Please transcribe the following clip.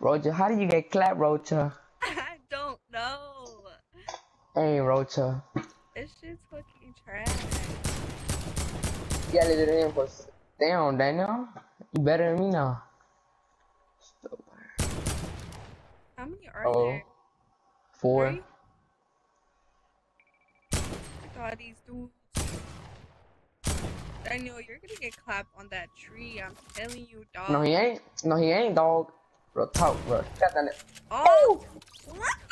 Rocha, how do you get clapped, Rocha? I don't know. Hey, Rocha. This shit's fucking trash. Yeah, they didn't pues. Damn, Daniel. You better than me now. How many are Oh, there? four. Three? All these dudes. Daniel, you're gonna get clapped on that tree. I'm telling you, dog. No, he ain't. No, he ain't, dog. Bro, talk, bro. Got that. Oh! What